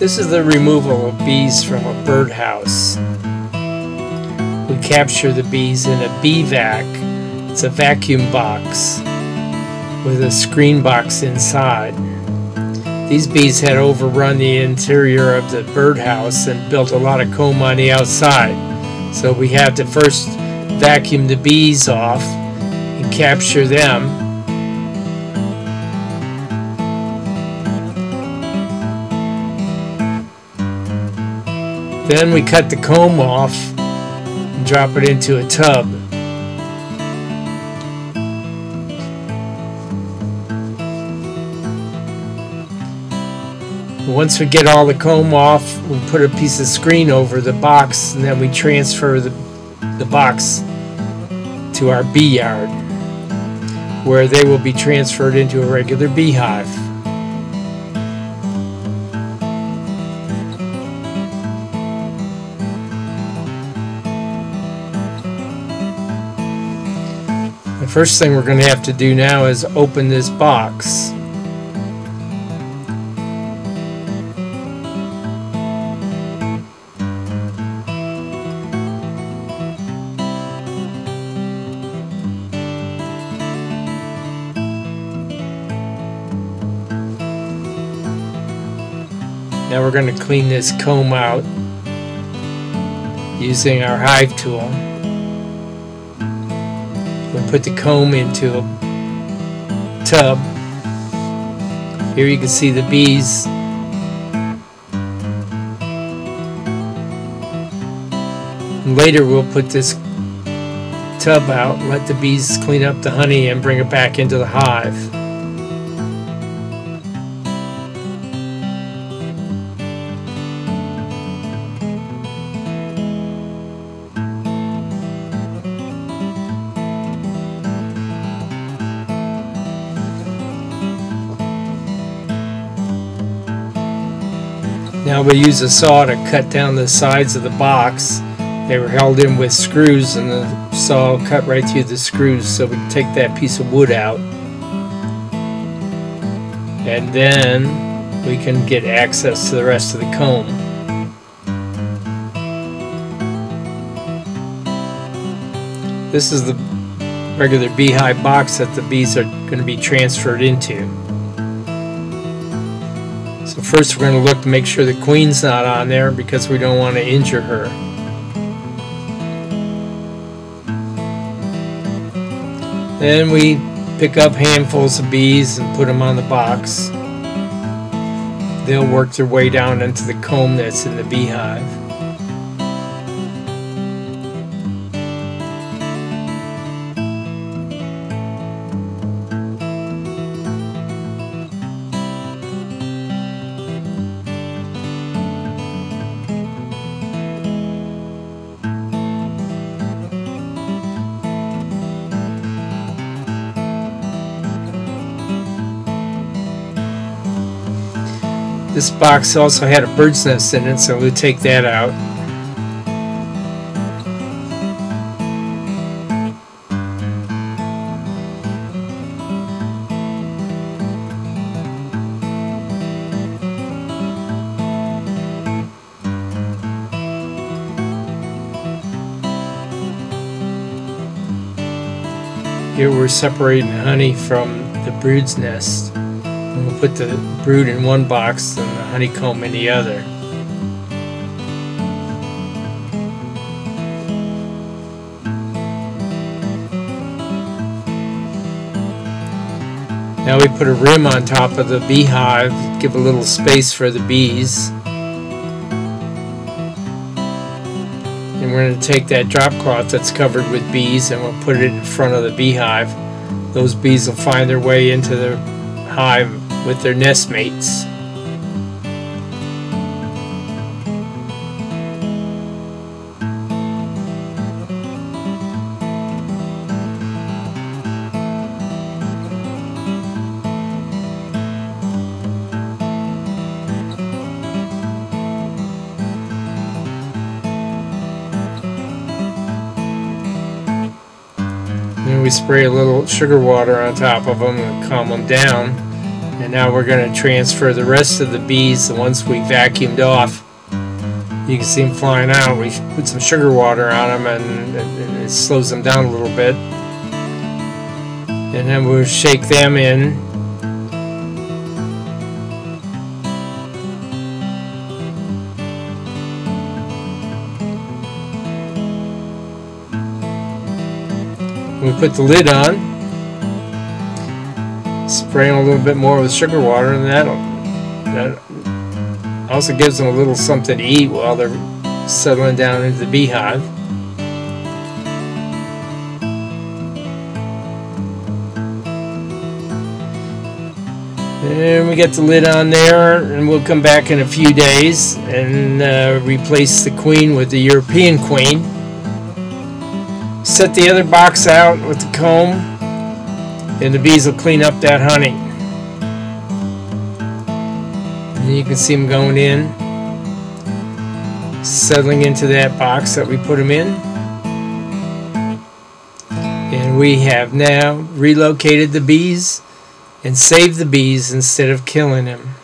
This is the removal of bees from a birdhouse. We capture the bees in a bee vac. It's a vacuum box with a screen box inside. These bees had overrun the interior of the birdhouse and built a lot of comb on the outside. So we have to first vacuum the bees off and capture them Then we cut the comb off and drop it into a tub. Once we get all the comb off, we put a piece of screen over the box and then we transfer the, the box to our bee yard where they will be transferred into a regular beehive. First thing we're going to have to do now is open this box. Now we're going to clean this comb out using our hive tool put the comb into a tub. Here you can see the bees. Later we'll put this tub out, let the bees clean up the honey and bring it back into the hive. Now we use a saw to cut down the sides of the box. They were held in with screws and the saw cut right through the screws so we can take that piece of wood out. And then we can get access to the rest of the comb. This is the regular beehive box that the bees are going to be transferred into. First we're going to look to make sure the queen's not on there because we don't want to injure her. Then we pick up handfuls of bees and put them on the box. They'll work their way down into the comb that's in the beehive. This box also had a bird's nest in it, so we'll take that out. Here we're separating honey from the brood's nest. And we'll put the brood in one box and the honeycomb in the other. Now we put a rim on top of the beehive, give a little space for the bees. And we're going to take that drop cloth that's covered with bees and we'll put it in front of the beehive. Those bees will find their way into the hive with their nestmates. Then we spray a little sugar water on top of them and calm them down And now we're going to transfer the rest of the bees, the ones we vacuumed off. You can see them flying out. We put some sugar water on them and, and it slows them down a little bit. And then we'll shake them in. We put the lid on, spraying a little bit more with sugar water, and that that also gives them a little something to eat while they're settling down into the beehive. And we get the lid on there, and we'll come back in a few days and uh, replace the queen with the European queen set the other box out with the comb and the bees will clean up that honey. And you can see them going in, settling into that box that we put them in. And we have now relocated the bees and saved the bees instead of killing them.